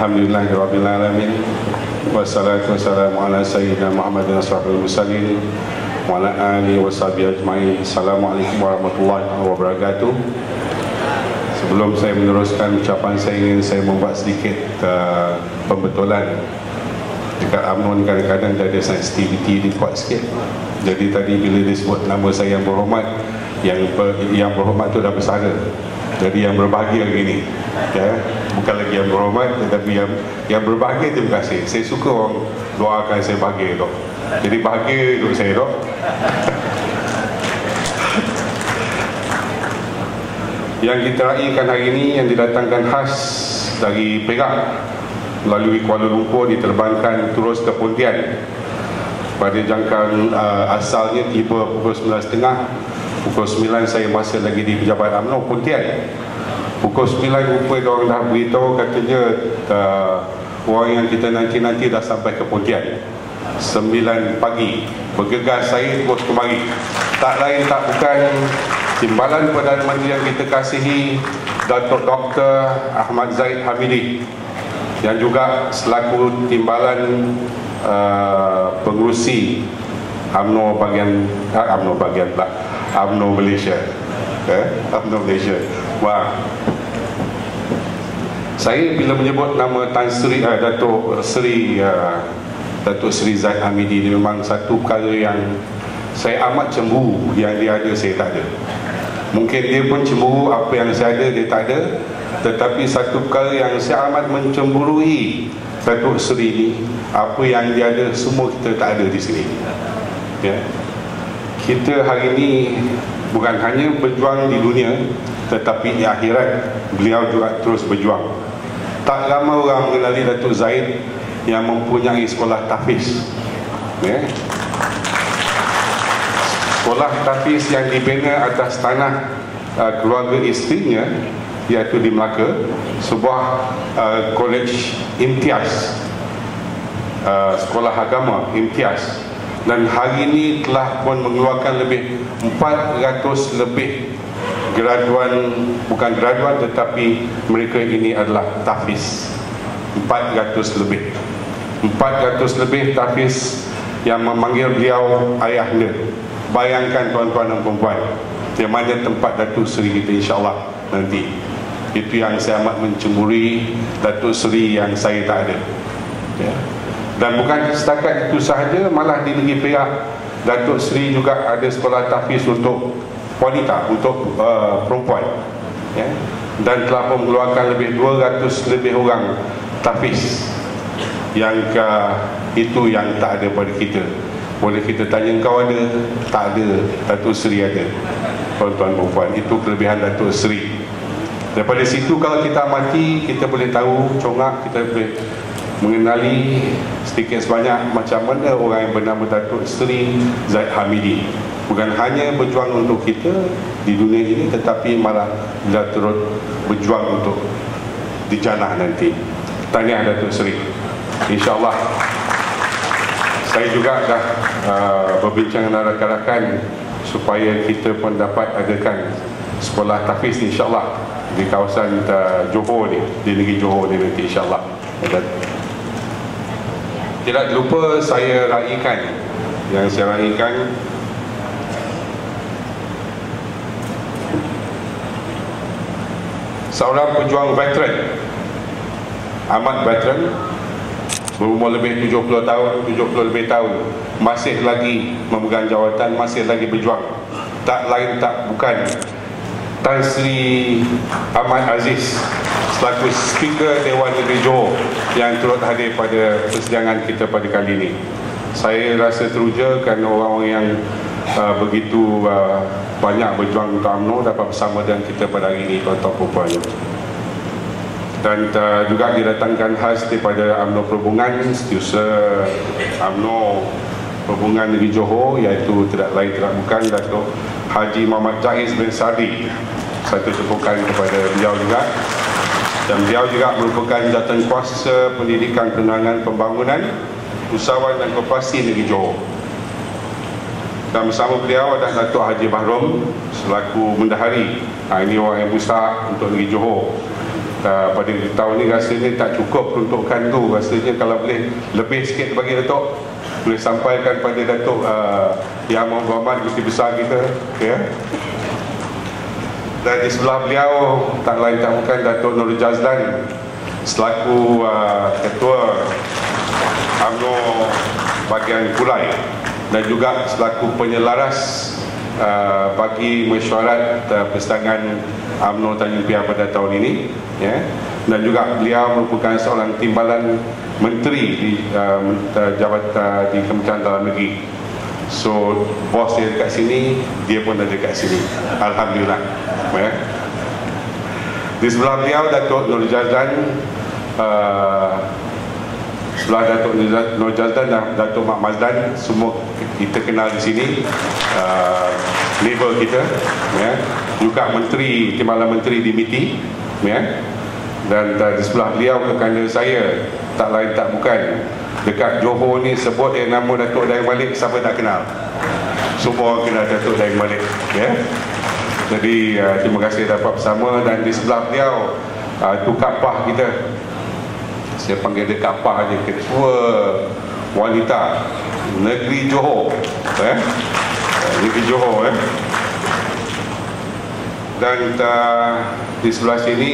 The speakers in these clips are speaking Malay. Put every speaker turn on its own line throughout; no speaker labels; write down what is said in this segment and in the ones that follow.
Alhamdulillahirrabbilalamin. Wassalatu wassalamu ala sayyidina Muhammad dan asrafil musallim Wa ala alihi wa sahbihi ajma'in. Assalamualaikum warahmatullahi wabarakatuh. Sebelum saya meneruskan ucapan saya ingin saya membuat sedikit uh, pembetulan. Dekat UMNO kadang-kadang dia ada sensitivity dia kuat sikit. Jadi tadi bila disebut nama saya yang berhormat Yang yang berhormat tu dah bersara jadi yang berbahagia hari ini ya, bukan lagi yang berhormat tetapi yang yang berbahagia terima kasih. Saya suka orang doakan saya bahagia dok. Jadi bahagia hidup saya dok. Yang kita raikan hari ini yang didatangkan khas dari Perak melalui Kuala Lumpur diterbangkan terus ke Pontian. Pada jangkaan uh, asalnya tiba pukul 9.30 Pukul 9 saya masih lagi di Pejabat UMNO Pontian Pukul 9 rupa orang dah beritahu katanya uh, Orang yang kita nanti-nanti dah sampai ke Pontian 9 pagi. Bergegas saya terus kemari. Tak lain tak bukan. Timbalan Perdana Menteri yang kita kasihi Datuk Dr. Ahmad Zaid Hamidi. Yang juga selaku timbalan uh, pengurusi UMNO bagian uh, UMNO bagian pula UMNO Malaysia. Eh? UMNO Malaysia. Wah. Saya bila menyebut nama Tan Sri uh, Datuk Sri uh, Datuk Sri Zaid Hamidi ini memang satu perkara yang saya amat cemburu. Yang dia ada saya tak ada. Mungkin dia pun cemburu apa yang saya ada dia tak ada. Tetapi satu perkara yang saya amat mencemburui Datuk Sri ini apa yang dia ada semua kita tak ada di sini. Ya kita hari ini bukan hanya berjuang di dunia tetapi di akhirat beliau juga terus berjuang. Tak ramai orang mengenali Datuk Zaid yang mempunyai sekolah tafiz ya. sekolah tafiz yang dibina atas tanah uh, keluarga isterinya iaitu di Melaka sebuah uh, college imtiaz. Uh, sekolah agama imtiaz dan hari ini telah pun mengeluarkan lebih 400 lebih graduan bukan graduan tetapi mereka ini adalah tafiz 400 lebih. 400 lebih tafiz yang memanggil beliau ayahnya. Bayangkan tuan-tuan dan perempuan di mana tempat Datuk Seri kita insyaAllah nanti. Itu yang saya amat mencemburi Datuk Seri yang saya tak ada. Ya. Dan bukan setakat itu sahaja Malah di negeri Perak Datuk Seri juga ada sekolah tahfiz untuk wanita Untuk uh, perempuan. Ya? Dan telah mengeluarkan lebih 200 lebih orang tahfiz. Yang ke, itu yang tak ada pada kita. Boleh kita tanya kau ada? Tak ada. Datuk Seri ada. Tuan-tuan perempuan Itu kelebihan Datuk Seri. Daripada situ kalau kita mati Kita boleh tahu Congak kita boleh mengenali sedikit sebanyak macam mana orang yang bernama Datuk Seri Zaid Hamidi. Bukan hanya berjuang untuk kita di dunia ini tetapi malah dia turut berjuang untuk di jannah nanti. Tahniah Datuk Seri. insyaAllah. Saya juga dah uh, berbincang dengan rakan-rakan supaya kita pun dapat adakan sekolah tafiz insyaAllah di kawasan uh, Johor ni di negeri Johor ni nanti insyaAllah tidak lupa saya raikan. Yang saya raikan. Seorang pejuang veteran. Amat veteran. Berumur lebih 70 tahun 70 lebih tahun. Masih lagi memegang jawatan Masih lagi berjuang. Tak lain tak bukan. Tan Sri Ahmad Aziz selaku speaker Dewan Negeri Johor yang turut hadir pada persidangan kita pada kali ini. Saya rasa teruja kerana orang-orang yang uh, begitu uh, banyak berjuang untuk UMNO dapat bersama dengan kita pada hari ini tuan-tuan perempuan. Dan uh, juga didatangkan khas daripada UMNO Perhubungan, setiausaha UMNO Perhubungan Negeri Johor iaitu tidak lain tidak bukan Datuk Haji Muhammad Jaiz bin Sadi. Satu tepukan kepada beliau juga dan beliau juga merupakan jawatan kuasa pendidikan penerangan pembangunan usahawan dan koperasi negeri Johor. Dan bersama beliau adalah Datuk Haji Bahrom selaku mendahari ha, ini orang yang besar untuk negeri Johor. Uh, pada tahun ni rasanya tak cukup peruntukan tu. Rasanya kalau boleh lebih sikit bagi Datuk boleh sampaikan pada Datuk uh, Yang Muhammad Gusti Besar kita ya dan di sebelah beliau tak lain tak bukan Datuk Nur Jazlan selaku uh, ketua UMNO bagian Kulai dan juga selaku penyelaras uh, bagi mesyuarat uh, persidangan UMNO Tanjung Piang pada tahun ini ya. Dan juga beliau merupakan seorang timbalan menteri di uh, jabatan uh, di Kementerian Dalam Negeri. So bos dia dekat sini dia pun ada dekat sini. Alhamdulillah ya. di sebelah beliau Datuk Nur Jazdan uh, sebelah Datuk Nur Jazdan dan Datuk Mak Mazdan semua kita kenal di sini uh, neighbor kita ya. juga menteri timbalan menteri di MITI ya. dan uh, di sebelah beliau kekanda saya tak lain tak bukan dekat Johor ni sebut yang nama Datuk Dayang Malik siapa tak kenal semua orang kenal Datuk Dayang Malik ya. Jadi uh, terima kasih dapat bersama dan di sebelah beliau uh, tu kapah kita saya panggil dia kapah aja ketua wanita negeri Johor eh? negeri Johor eh? dan uh, di sebelah sini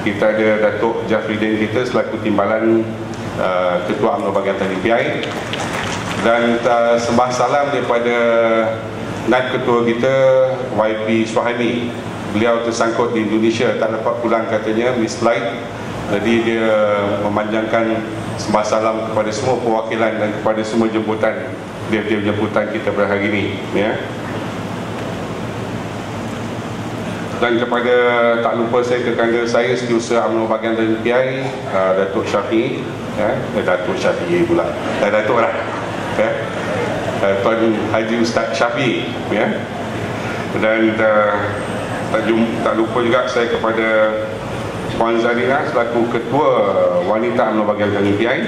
kita ada Datuk Jafridin kita selaku timbalan uh, Ketua UMNO Bagian Tanjung Piai dan uh, sembah salam daripada Nat Ketua kita YP Suhaimi beliau tersangkut di Indonesia tak dapat pulang katanya miss jadi dia memanjangkan sembah salam kepada semua perwakilan dan kepada semua jemputan dia-dia jemputan kita pada hari ini ya. dan kepada tak lupa saya kekanda saya setiausaha UMNO bagian dari PI uh, Datuk Syafiq ya, eh, Datuk Syafiq pula uh, Datuk lah ya. Uh, Tuan Haji Ustaz Syafiq ya. dan uh, tak, tak lupa juga saya kepada Puan Zarina selaku ketua wanita UMNO bagian dari PI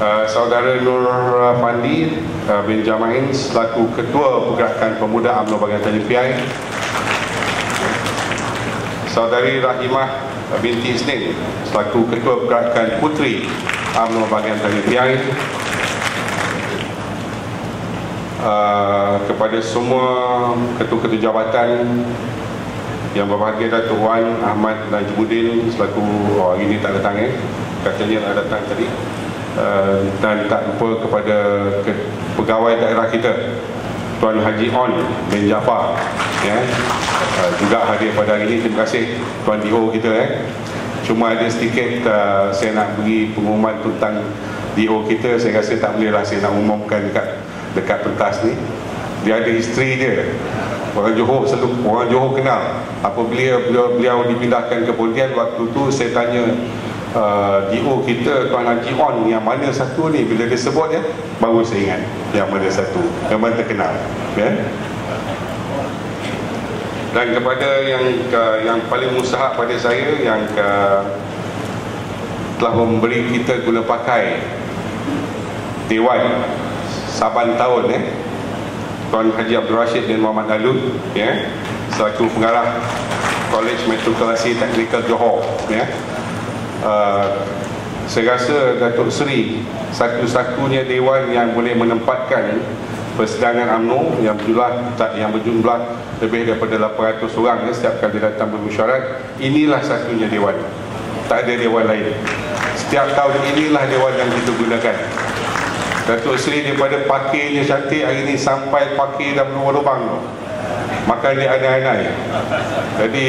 Uh, saudara Nur Fandi uh, bin Jamain selaku Ketua Pergerakan Pemuda UMNO Bagian Tanjung Piai Saudari Rahimah binti Isnin selaku Ketua Pergerakan Putri Bagian Tanjung Piai uh, kepada semua ketua-ketua jabatan yang berbahagia Datuk Wan Ahmad Najmuddin selaku oh, hari ini tak datang eh katanya nak datang tadi Uh, dan tak lupa kepada ke, pegawai daerah kita Tuan Haji On bin Jafar ya. Uh, juga hadir pada hari ini terima kasih Tuan DO kita eh. Cuma ada sedikit uh, saya nak beri pengumuman tentang DO kita. Saya rasa tak boleh lah saya nak umumkan dekat dekat pentas ni. Dia ada isteri dia. Orang Johor selalu orang Johor kenal. Apabila beliau, beliau dipindahkan ke Pontian waktu tu saya tanya uh, DO kita Tuan Haji On yang mana satu ni? Bila dia sebut ya baru saya ingat yang mana satu. Yang terkenal ya dan kepada yang ke, yang paling usaha pada saya yang ke, telah memberi kita guna pakai. Dewan Saban tahun ya Tuan Haji Abdul Rashid dan Muhammad Alun ya? Selaku pengarah College Metropolitan Technical Johor ya? Uh, saya rasa Datuk Seri satu-satunya dewan yang boleh menempatkan persidangan UMNO yang berjumlah yang berjumlah lebih daripada 800 orang ya, setiap kali datang bermusyarat inilah satunya dewan. Tak ada dewan lain. Setiap tahun inilah dewan yang kita gunakan. Datuk Seri daripada pakainya cantik hari ini sampai pakai dah berlubang-lubang makan dia anai-anai. Jadi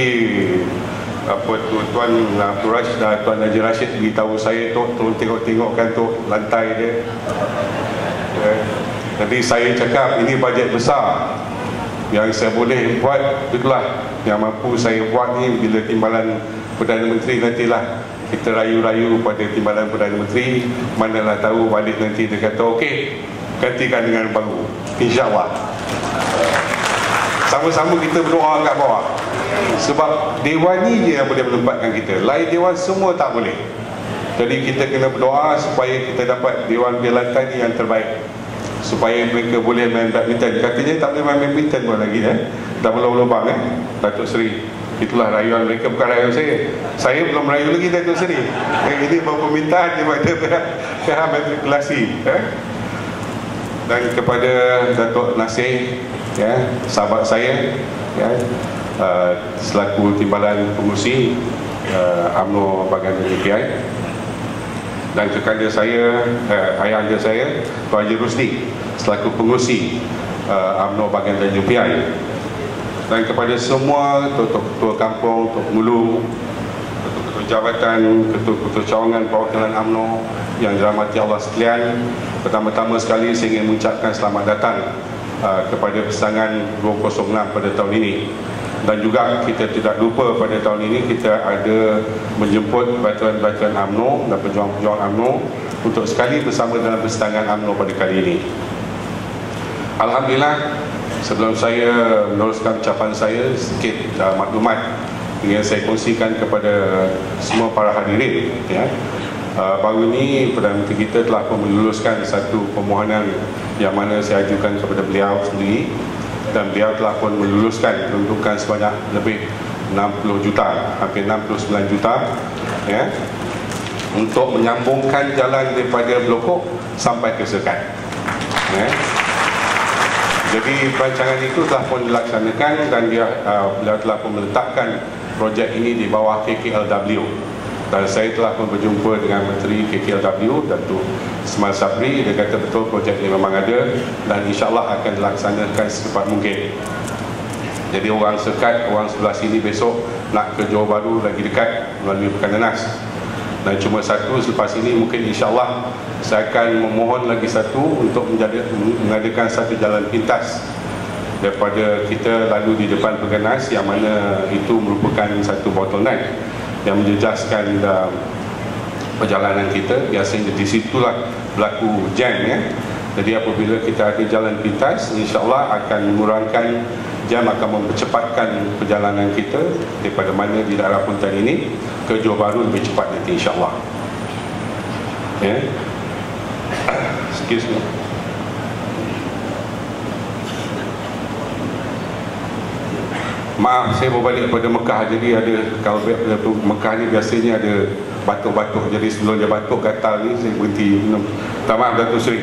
apa tu tuan Abdul Rashid dan tuan Najib Rashid beritahu saya tu turun tengok-tengokkan tu lantai dia. Jadi saya cakap ini bajet besar. Yang saya boleh buat itulah. Yang mampu saya buat ni bila timbalan Perdana Menteri nantilah kita rayu-rayu pada timbalan Perdana Menteri manalah tahu balik nanti dia kata okey gantikan dengan baru. insyaAllah. Sama-sama kita berdoa kat bawah. Sebab dewan ni je yang boleh menempatkan kita. Lain dewan semua tak boleh. Jadi kita kena berdoa supaya kita dapat dewan pilihan ni yang terbaik supaya mereka boleh main badminton. Katanya tak boleh main badminton pun lagi eh. Dah belum lubang eh. Datuk Seri. Itulah rayuan mereka. Bukan rayuan saya. Saya belum rayu lagi Datuk Seri. Eh, ini baru permintaan daripada pihak, matrikulasi eh? dan kepada Datuk Nasir ya, sahabat saya ya, uh, selaku timbalan pengusi uh, UMNO Bagan JPI dan kepada saya uh, ayah anda saya Tuan Haji Rusdi selaku pengusi uh, UMNO Bagan dan JPI dan kepada semua ketua-ketua kampung, ketua pengulu ketua-ketua jabatan, ketua-ketua cawangan perwakilan UMNO yang dirahmati Allah sekalian pertama-tama sekali saya ingin mengucapkan selamat datang uh, kepada pesangan 206 pada tahun ini dan juga kita tidak lupa pada tahun ini kita ada menjemput batuan-batuan UMNO dan pejuang-pejuang UMNO untuk sekali bersama dalam persidangan UMNO pada kali ini Alhamdulillah sebelum saya meneruskan ucapan saya sedikit uh, maklumat yang saya kongsikan kepada semua para hadirin ya. Uh, baru ini Perdana Menteri kita telah meluluskan satu permohonan yang mana saya ajukan kepada beliau sendiri dan beliau telah pun meluluskan peruntukan sebanyak lebih 60 juta hampir 69 juta ya untuk menyambungkan jalan daripada Blokok sampai ke Sekat ya. jadi perancangan itu telah pun dilaksanakan dan dia uh, beliau telah pun meletakkan projek ini di bawah KKLW dan saya telah pun berjumpa dengan Menteri KKLW Datuk Ismail Sabri. Dia kata betul projek ini memang ada dan insyaAllah akan dilaksanakan secepat mungkin. Jadi orang sekat, orang sebelah sini besok nak ke Johor Baru lagi dekat melalui Pekan Nanas dan cuma satu selepas ini mungkin insyaAllah saya akan memohon lagi satu untuk menjadi, mengadakan satu jalan pintas daripada kita lalu di depan Peganas yang mana itu merupakan satu bottleneck yang menjejaskan uh, perjalanan kita. Biasanya di situlah berlaku jam ya. Jadi apabila kita ada jalan pintas insyaAllah akan mengurangkan jam akan mempercepatkan perjalanan kita daripada mana di daerah Puntan ini ke Johor Bahru lebih cepat nanti insyaAllah. Ya. Excuse me Maaf saya berbalik kepada Mekah. Jadi ada Kalau Mekah ni biasanya ada Batuk-batuk. Jadi sebelum dia batuk gatal ni Saya berhenti minum. Tak maaf Datuk Seri.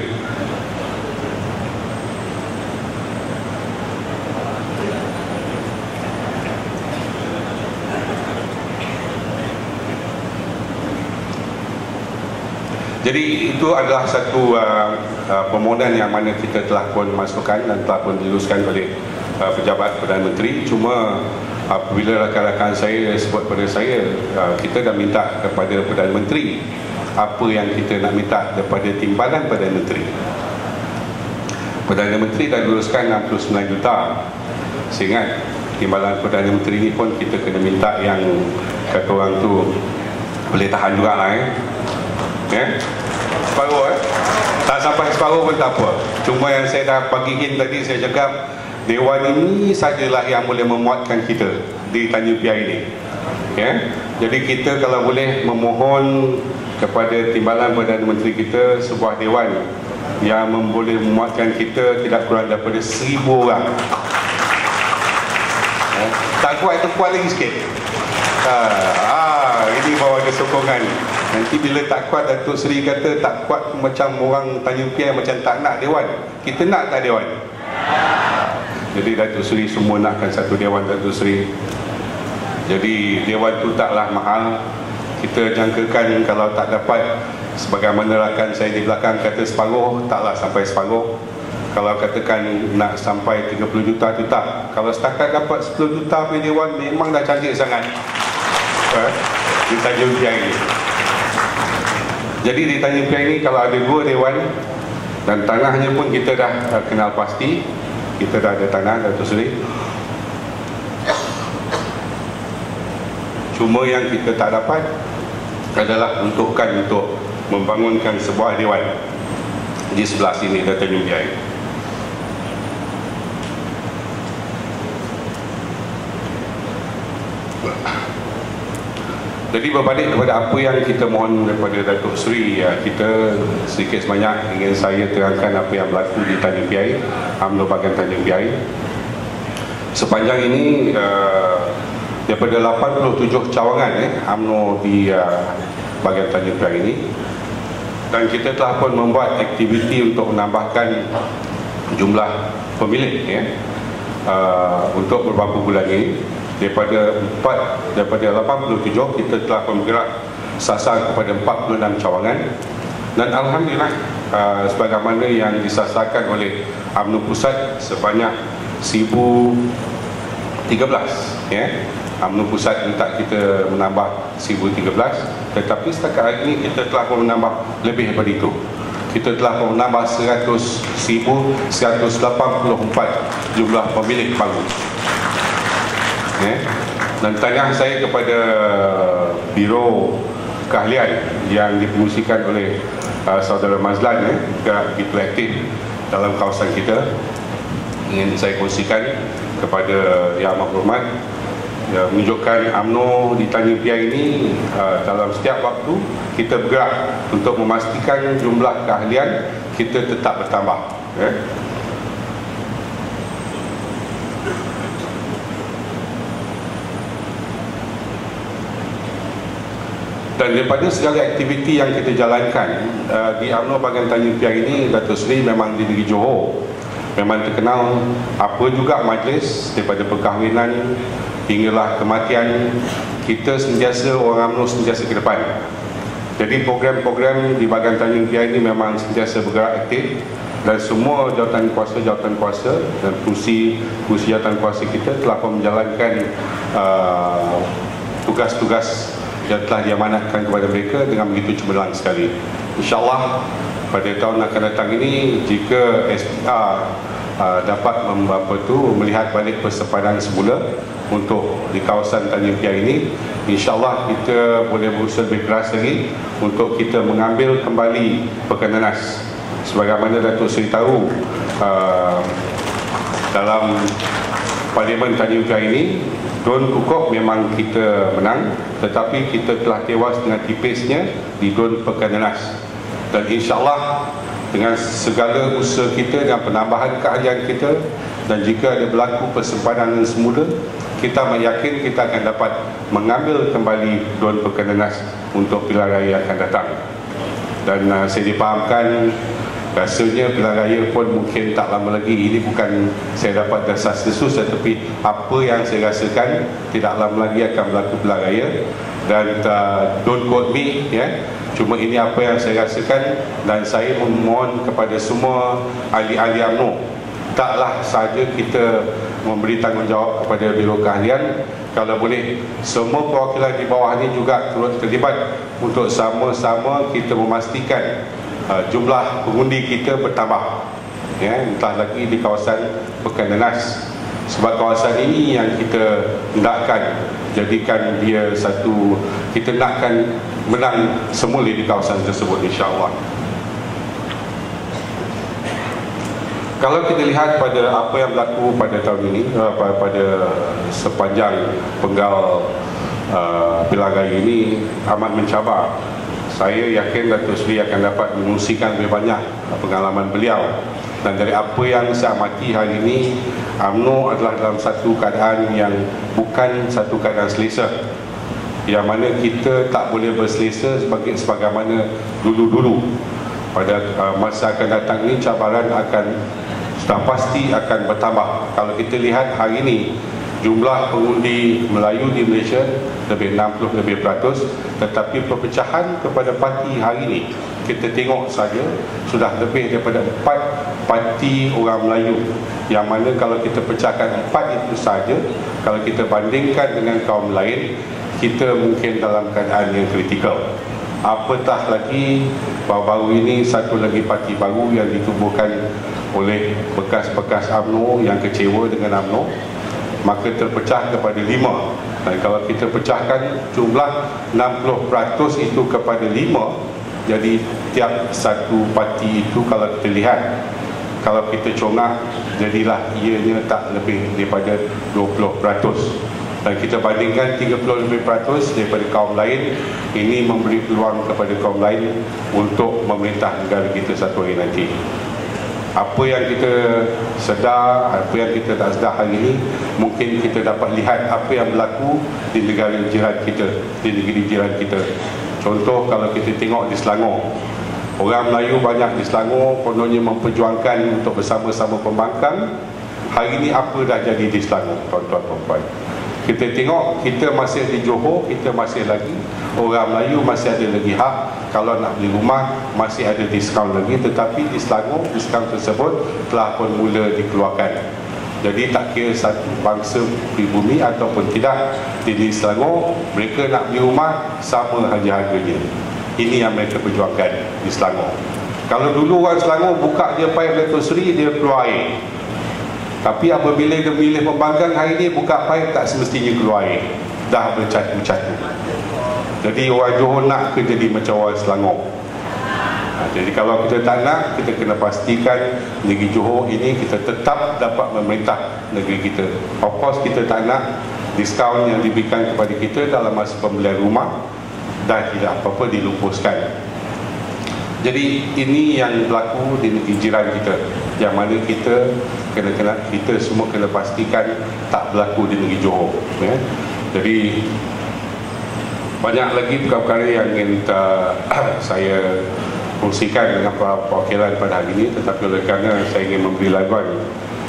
Jadi itu adalah satu uh, uh, permohonan yang mana kita telah pun masukkan dan telah pun diluluskan oleh uh, pejabat Perdana Menteri. Cuma apabila rakan-rakan saya sebut pada saya uh, kita dah minta kepada Perdana Menteri apa yang kita nak minta daripada timbalan Perdana Menteri. Perdana Menteri dah luluskan 69 juta. Ingat timbalan Perdana Menteri ni pun kita kena minta yang kata orang tu boleh tahan juga lah eh. Ya? Separuh eh? Tak sampai separuh pun tak apa. Cuma yang saya dah bagiin tadi saya cakap Dewan ini sajalah yang boleh memuatkan kita di Tanjung Piai ini. Ya? Jadi kita kalau boleh memohon kepada timbalan Perdana Menteri kita sebuah dewan yang boleh memuatkan kita tidak kurang daripada seribu orang. Ya? Tak kuat itu kuat lagi sikit. Ha, ah, ini bawa ada sokongan. Nanti bila tak kuat Datuk Seri kata tak kuat macam orang Tanjung Piai macam tak nak dewan. Kita nak tak dewan? Jadi Datuk Seri semua nakkan satu Dewan Datuk Seri. Jadi Dewan tu taklah mahal. Kita jangkakan kalau tak dapat Sebagaimana rakan saya di belakang kata separuh Taklah sampai separuh. Kalau katakan nak sampai 30 juta tu tak. Kalau setakat dapat 10 juta punya Dewan Memang dah cantik sangat. Eh? Di Tanjung Piang ini Jadi di Tanjung Piang ini kalau ada dua Dewan Dan tanahnya pun kita dah kenal pasti kita dah ada tanah Datuk Seri cuma yang kita tak dapat adalah untukkan untuk membangunkan sebuah dewan di sebelah sini Datuk Nyumbiai Jadi berbalik kepada apa yang kita mohon daripada Datuk Seri ya, Kita sedikit sebanyak ingin saya terangkan apa yang berlaku di Tanjung Piai UMNO bagian Tanjung Piai Sepanjang ini uh, daripada 87 cawangan eh, UMNO di uh, bagian Tanjung Piai ini Dan kita telah pun membuat aktiviti untuk menambahkan jumlah pemilik ya, uh, untuk beberapa bulan ini daripada 4 daripada 87 kita telah bergerak sasar kepada 46 cawangan. Dan alhamdulillah uh, sebagaimana yang disasarkan oleh UMNO Pusat sebanyak 1013 ya. UMNO Pusat minta kita menambah 1013 tetapi setakat hari ini kita telah menambah lebih daripada itu. Kita telah menambah 100 1184 jumlah pemilik baru ya. dan tanya saya kepada biro keahlian yang dipengusikan oleh uh, saudara Mazlan ya, begitu aktif dalam kawasan kita ingin saya kongsikan kepada Yang Amat Berhormat ya, menunjukkan UMNO di Tanjung Piai ini uh, dalam setiap waktu kita bergerak untuk memastikan jumlah keahlian kita tetap bertambah ya. Dan daripada segala aktiviti yang kita jalankan uh, di UMNO bagian Tanjung Piang ini Datuk Seri memang di negeri Johor. Memang terkenal apa juga majlis daripada perkahwinan hinggalah kematian kita sentiasa orang UMNO sentiasa ke depan. Jadi program-program di bagian Tanjung Piang ini memang sentiasa bergerak aktif dan semua jawatan kuasa jawatan kuasa dan fungsi fungsi jawatan kuasa kita telah menjalankan uh, tugas-tugas yang telah diamanatkan kepada mereka dengan begitu cemerlang sekali. InsyaAllah pada tahun akan datang ini jika SPR uh, dapat apa tu melihat balik persepadan semula untuk di kawasan Tanjung Piang ini insyaAllah kita boleh berusaha lebih keras lagi untuk kita mengambil kembali Pekan sebagaimana Datuk Seri tahu uh, dalam Parlimen Tanjung Piang ini Don Kukok memang kita menang tetapi kita telah tewas dengan tipisnya di Don Pekananas dan insyaAllah dengan segala usaha kita dan penambahan keahlian kita dan jika ada berlaku persempadan semula kita meyakin kita akan dapat mengambil kembali Don Pekananas untuk pilihan raya akan datang. Dan uh, saya dipahamkan rasanya pilihan raya pun mungkin tak lama lagi. Ini bukan saya dapat dasar sesus tetapi apa yang saya rasakan tidak lama lagi akan berlaku pilihan raya. Dan uh, don't quote me ya. Cuma ini apa yang saya rasakan dan saya memohon kepada semua ahli-ahli UMNO. Taklah saja kita memberi tanggungjawab kepada Biro Keahlian. Kalau boleh semua perwakilan di bawah ini juga turut terlibat untuk sama-sama kita memastikan uh, jumlah pengundi kita bertambah. Ya entah lagi di kawasan Pekan Nenas sebab kawasan ini yang kita hendakkan jadikan dia satu kita hendakkan menang semula di kawasan tersebut insyaAllah. Kalau kita lihat pada apa yang berlaku pada tahun ini uh, pada sepanjang penggal uh, pilihan ini amat mencabar saya yakin Datuk Seri akan dapat mengungsikan lebih banyak pengalaman beliau. Dan dari apa yang saya amati hari ini UMNO adalah dalam satu keadaan yang bukan satu keadaan selesa. Yang mana kita tak boleh berselesa sebagai sebagaimana dulu-dulu. Pada uh, masa akan datang ini cabaran akan sudah pasti akan bertambah. Kalau kita lihat hari ini jumlah pengundi Melayu di Malaysia lebih 60 lebih peratus tetapi perpecahan kepada parti hari ini kita tengok saja sudah lebih daripada 4 parti orang Melayu. Yang mana kalau kita pecahkan 4 itu saja kalau kita bandingkan dengan kaum lain kita mungkin dalam keadaan yang kritikal. Apatah lagi baru-baru ini satu lagi parti baru yang ditubuhkan oleh bekas-bekas UMNO yang kecewa dengan UMNO maka terpecah kepada lima. Dan kalau kita pecahkan jumlah 60% itu kepada lima jadi tiap satu parti itu kalau kita lihat kalau kita congak jadilah ianya tak lebih daripada 20% dan kita bandingkan 30 lebih peratus daripada kaum lain ini memberi peluang kepada kaum lain untuk memerintah negara kita satu hari nanti apa yang kita sedar, apa yang kita tak sedar hari ini mungkin kita dapat lihat apa yang berlaku di negara jiran kita di negeri jiran kita. Contoh kalau kita tengok di Selangor orang Melayu banyak di Selangor kononnya memperjuangkan untuk bersama-sama pembangkang. Hari ini apa dah jadi di Selangor tuan-tuan perempuan kita tengok kita masih di Johor kita masih lagi orang Melayu masih ada lagi hak. Kalau nak beli rumah masih ada diskaun lagi. Tetapi di Selangor diskaun tersebut telah pun mula dikeluarkan. Jadi tak kira satu bangsa pribumi ataupun tidak di Selangor mereka nak beli rumah sama saja harganya. Ini yang mereka perjuangkan di Selangor. Kalau dulu orang Selangor buka dia paip elektrisri dia keluar air. Tapi apabila dia memilih pembangkang hari ini buka paip tak semestinya keluar air. Dah bercatu-catu. Jadi orang Johor nak ke jadi macam orang Selangor. Ha, jadi kalau kita tak nak, kita kena pastikan negeri Johor ini kita tetap dapat memerintah negeri kita. Of course kita tak nak diskaun yang diberikan kepada kita dalam masa pembelian rumah dan tidak apa-apa dilupuskan. Jadi ini yang berlaku di negeri jiran kita Yang mana kita kena kena kita semua kena pastikan tak berlaku di negeri Johor ya. Jadi banyak lagi perkara-perkara yang ingin kita, saya kongsikan dengan perwakilan pada hari ini. Tetapi oleh kerana saya ingin memberi laguan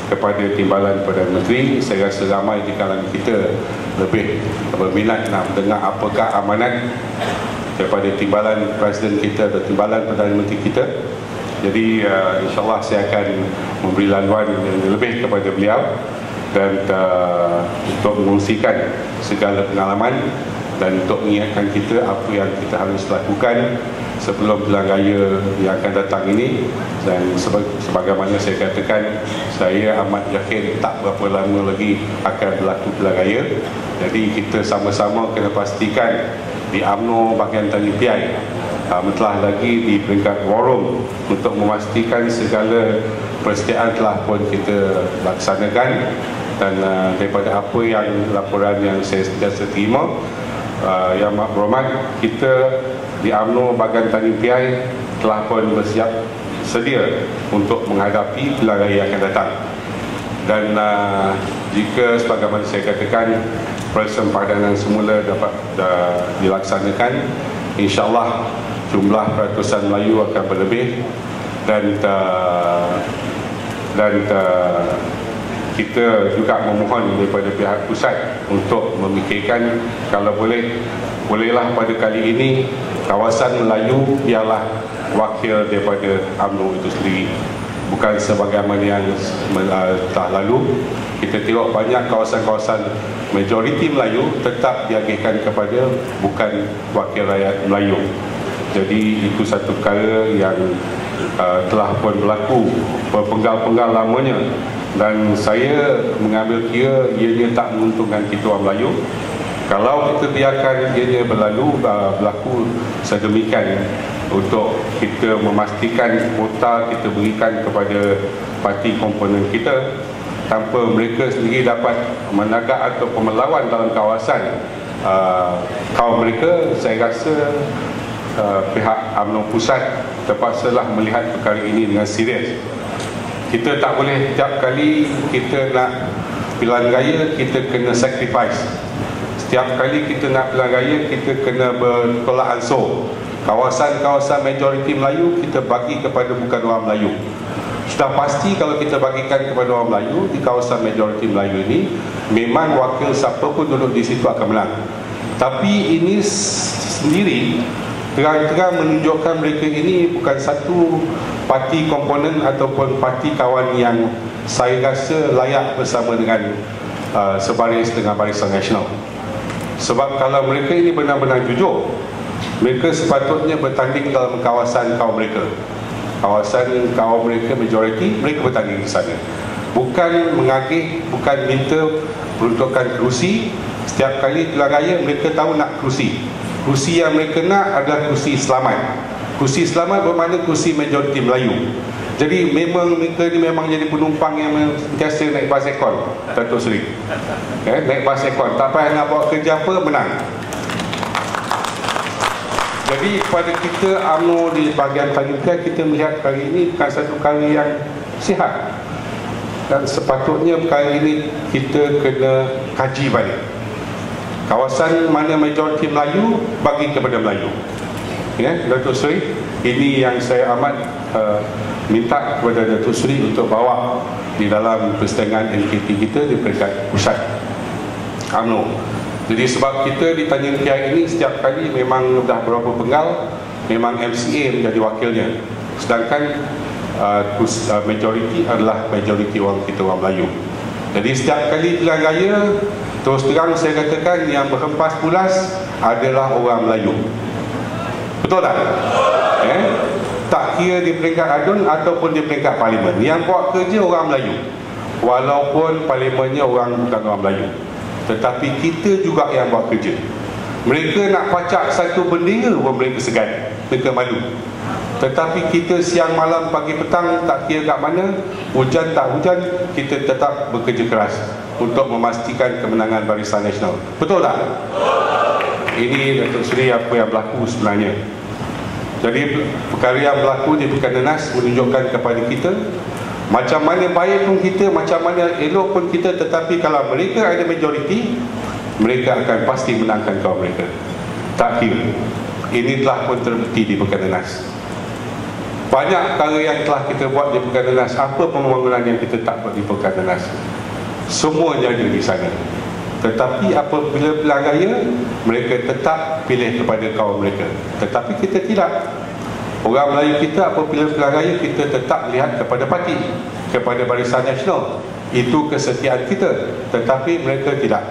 kepada Timbalan Perdana Menteri Saya rasa ramai di kalangan kita lebih berminat nak mendengar apakah amanat daripada timbalan Presiden kita atau timbalan Perdana Menteri kita. Jadi uh, insyaAllah saya akan memberi laluan yang lebih kepada beliau dan uh, untuk mengungsikan segala pengalaman dan untuk mengingatkan kita apa yang kita harus lakukan sebelum pilihan raya yang akan datang ini. Dan sebagaimana saya katakan saya amat yakin tak berapa lama lagi akan berlaku pilihan raya. Jadi kita sama-sama kena pastikan di UMNO bahagian Tanjung Piai uh, telah lagi di peringkat forum untuk memastikan segala persediaan telah pun kita laksanakan. Dan uh, daripada apa yang laporan yang saya sentiasa terima uh, yang mak berhormat kita di UMNO bahagian Tanjung Piai telah pun bersiap sedia untuk menghadapi raya yang akan datang. Dan uh, jika sebagaimana saya katakan proses padanan semula dapat uh, dilaksanakan insyaallah jumlah peratusan Melayu akan berlebih dan uh, dan uh, kita juga memohon daripada pihak pusat untuk memikirkan kalau boleh bolehlah pada kali ini kawasan Melayu ialah wakil daripada UMNO itu sendiri. Bukan sebagaimana yang uh, telah lalu. Kita tengok banyak kawasan-kawasan majoriti Melayu tetap diagihkan kepada bukan wakil rakyat Melayu. Jadi itu satu perkara yang uh, telah pun berlaku berpenggal-penggal lamanya dan saya mengambil kira ianya tak menguntungkan kita orang Melayu. Kalau kita biarkan ianya berlalu berlaku sedemikian untuk kita memastikan kuota kita berikan kepada parti komponen kita tanpa mereka sendiri dapat menagak atau melawan dalam kawasan uh, kaum mereka saya rasa uh, pihak UMNO pusat terpaksalah melihat perkara ini dengan serius kita tak boleh setiap kali kita nak pilihan raya kita kena sacrifice. Setiap kali kita nak pilihan raya kita kena bertolak ansur. Kawasan-kawasan majoriti Melayu kita bagi kepada bukan orang Melayu. Sudah pasti kalau kita bagikan kepada orang Melayu di kawasan majoriti Melayu ini memang wakil siapa pun duduk di situ akan menang. Tapi ini sendiri terang-terang menunjukkan mereka ini bukan satu parti komponen ataupun parti kawan yang saya rasa layak bersama dengan uh, sebaris dengan Barisan Nasional. Sebab kalau mereka ini benar-benar jujur mereka sepatutnya bertanding dalam kawasan kaum mereka. Kawasan kaum mereka majoriti mereka bertanding di sana. Bukan mengagih bukan minta peruntukan kerusi. Setiap kali pilihan raya mereka tahu nak kerusi kerusi yang mereka nak adalah kerusi selamat. Kursi selamat bermakna kursi majoriti Melayu. Jadi memang mereka ni memang jadi penumpang yang biasa naik bas ekon Datuk Seri. Eh, Naik bas ekon Tak payah nak bawa kerja apa, menang. Jadi pada kita UMNO di bahagian panitia Kita melihat kali ini bukan satu kali yang sihat. Dan sepatutnya kali ini kita kena kaji balik Kawasan mana majoriti Melayu bagi kepada Melayu. Ya, Datuk Seri Ini yang saya amat uh, minta kepada Datuk Seri untuk bawa di dalam persidangan NKT kita di peringkat pusat. UMNO jadi sebab kita di Tanjung Kiai ini setiap kali memang dah berapa penggal memang MCA menjadi wakilnya. Sedangkan uh, uh, majoriti adalah majoriti orang kita orang Melayu jadi setiap kali pilihan raya terus terang saya katakan yang berhempas pulas adalah orang Melayu. Betul tak? Eh? tak kira di peringkat adun ataupun di peringkat parlimen. Yang buat kerja orang Melayu. Walaupun parlimennya orang bukan orang Melayu. Tetapi kita juga yang buat kerja. Mereka nak pacak satu bendera pun mereka segan mereka malu tetapi kita siang malam pagi petang tak kira kat mana hujan tak hujan kita tetap bekerja keras untuk memastikan kemenangan Barisan Nasional betul tak? ini Datuk Seri apa yang berlaku sebenarnya jadi perkara yang berlaku di Pekan Nenas menunjukkan kepada kita macam mana baik pun kita, macam mana elok pun kita tetapi kalau mereka ada majoriti mereka akan pasti menangkan kaum mereka. Tak kira. Ini telah pun terbukti di Pekan Nenas. Banyak perkara yang telah kita buat di Pekan Nenas. Apa pembangunan yang kita tak buat di Pekan Nenas? Semuanya ada di sana. Tetapi apabila pilihan raya Mereka tetap pilih kepada kaum mereka. Tetapi kita tidak. Orang Melayu kita apabila pilihan raya Kita tetap lihat kepada parti Kepada Barisan Nasional. Itu kesetiaan kita. Tetapi mereka tidak.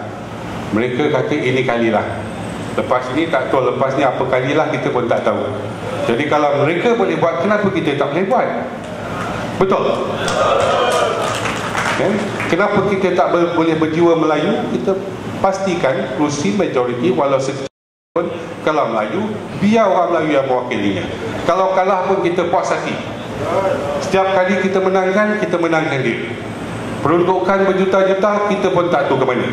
Mereka kata ini kalilah. Lepas ini tak tahu Lepas ni apa kalilah kita pun tak tahu Jadi kalau mereka boleh buat Kenapa kita tak boleh buat Betul Okay. Kenapa kita tak boleh berjiwa Melayu? Kita pastikan kursi majoriti walau sekecil pun kalau Melayu, biar orang Melayu yang mewakilinya. Kalau kalah pun kita puas hati. Setiap kali kita menangkan, kita menangkan dia. Peruntukan berjuta-juta, kita pun tak tahu ke mana.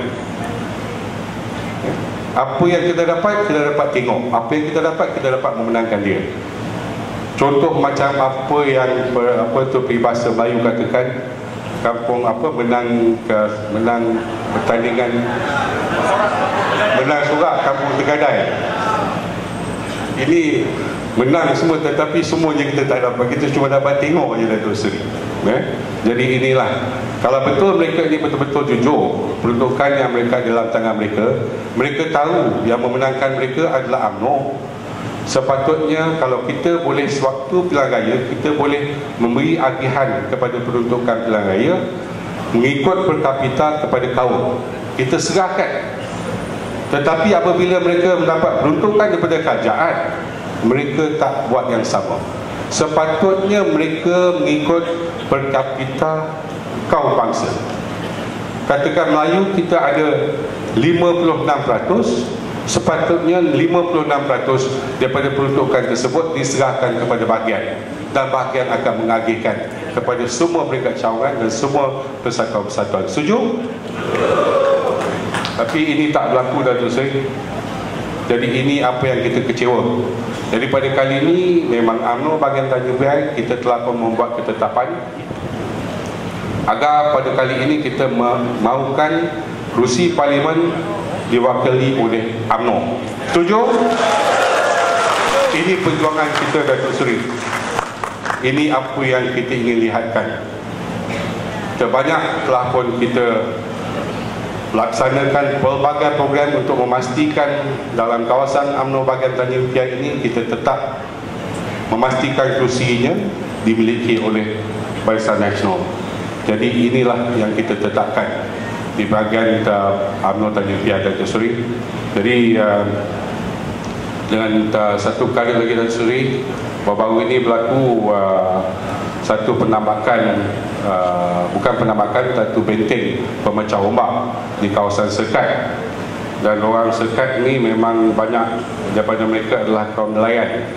Apa yang kita dapat, kita dapat tengok. Apa yang kita dapat, kita dapat memenangkan dia. Contoh macam apa yang apa tu peribahasa Melayu katakan kampung apa menang ke menang pertandingan menang surat kampung Tegadai ini menang semua tetapi semuanya kita tak dapat kita cuma dapat tengok je Datuk Seri eh? jadi inilah kalau betul mereka ini betul-betul jujur peruntukan yang mereka dalam tangan mereka mereka tahu yang memenangkan mereka adalah UMNO. Sepatutnya kalau kita boleh sewaktu pilihan raya kita boleh memberi agihan kepada peruntukan pilihan raya mengikut per kapita kepada kaum. Kita serahkan. Tetapi apabila mereka mendapat peruntukan daripada kerajaan mereka tak buat yang sama sepatutnya mereka mengikut per kapita kaum bangsa. Katakan Melayu kita ada 56% sepatutnya 56% daripada peruntukan tersebut diserahkan kepada bahagian. Dan bahagian akan mengagihkan kepada semua peringkat cawangan dan semua persatuan-persatuan setuju? tapi ini tak berlaku Datuk Seri jadi ini apa yang kita kecewa jadi pada kali ini memang UMNO bahagian Tanjung Biai kita telah pun membuat ketetapan agar pada kali ini kita mahukan kerusi parlimen diwakili oleh UMNO. Setuju? Ini perjuangan kita Datuk Seri. Ini apa yang kita ingin lihatkan. Terbanyak telah pun kita laksanakan pelbagai program untuk memastikan dalam kawasan UMNO bagian Tanjung Piai ini kita tetap memastikan kursinya dimiliki oleh Barisan Nasional. Jadi inilah yang kita tetapkan di bahagian uh, UMNO Tanjung Pia dan Suri. Jadi uh, dengan uh, satu kali lagi dan Suri, baru-baru ini berlaku uh, satu penambakan uh, bukan penambakan satu benteng pemecah ombak di kawasan Sekat. Dan orang Sekat ni memang banyak daripada mereka adalah kaum nelayan.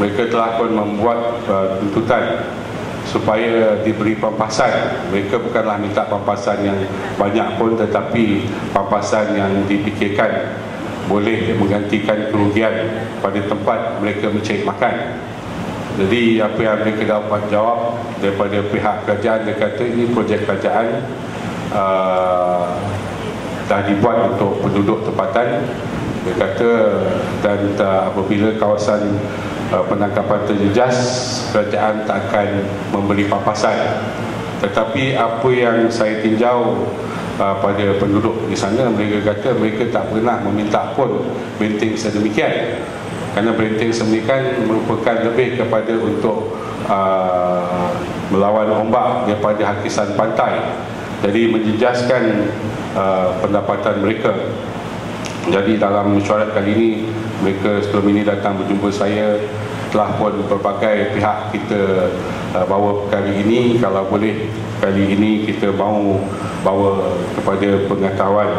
Mereka telah pun membuat uh, tuntutan supaya diberi pampasan. Mereka bukanlah minta pampasan yang banyak pun tetapi pampasan yang dipikirkan boleh menggantikan kerugian pada tempat mereka mencari makan jadi apa yang mereka dapat jawab daripada pihak kerajaan dia kata ini projek kerajaan uh, dah dibuat untuk penduduk tempatan. Dia kata dan uh, apabila kawasan uh, penangkapan terjejas kerajaan tak akan memberi papasan. Tetapi apa yang saya tinjau uh, pada penduduk di sana mereka kata mereka tak pernah meminta pun benteng sedemikian kerana benteng sembilan merupakan lebih kepada untuk uh, melawan ombak daripada hakisan pantai. Jadi menjejaskan uh, pendapatan mereka. Jadi dalam mesyuarat kali ini mereka sebelum ini datang berjumpa saya telah pun berbagai pihak kita uh, bawa kali ini. Kalau boleh kali ini kita mahu bawa kepada pengetahuan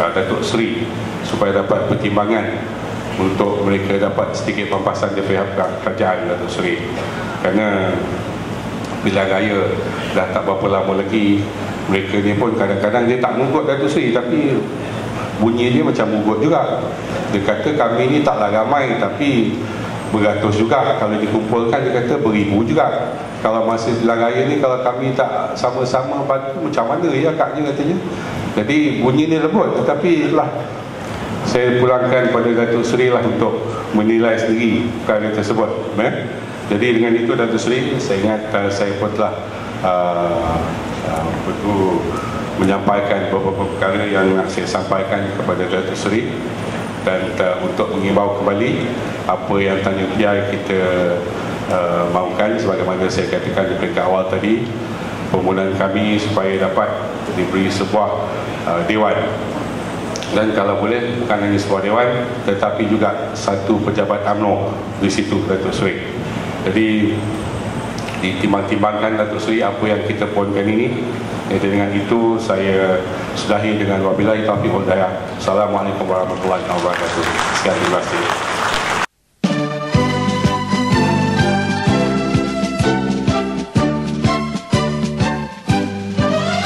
uh, Datuk Seri supaya dapat pertimbangan untuk mereka dapat sedikit pampasan dari pihak kerajaan Datuk Seri. Kerana bila raya dah tak berapa lama lagi mereka ni pun kadang-kadang dia tak mugut Datuk Seri tapi bunyi dia macam mugut juga. Dia kata kami ni taklah ramai tapi beratus juga. Kalau dikumpulkan dia kata beribu juga. Kalau masa jelang raya ni kalau kami tak sama-sama bantu macam mana ya kaknya katanya. Jadi bunyi ni lembut tetapi lah saya pulangkan pada Datuk Seri lah untuk menilai sendiri perkara tersebut eh? jadi dengan itu Datuk Seri saya ingat uh, saya pun telah uh, uh, menyampaikan beberapa perkara yang nak saya sampaikan kepada Datuk Seri dan uh, untuk mengimbau kembali apa yang tanya biar kita uh, mahukan sebagaimana saya katakan di peringkat awal tadi permohonan kami supaya dapat diberi sebuah uh, dewan dan kalau boleh bukan hanya sebuah dewan tetapi juga satu pejabat UMNO di situ Datuk Seri jadi ditimbang-timbangkan Datuk Seri apa yang kita poinkan ini jadi dengan itu saya sudahi dengan wabillahi taufiq wal hidayah. Assalamualaikum warahmatullahi wabarakatuh. Sekian terima kasih.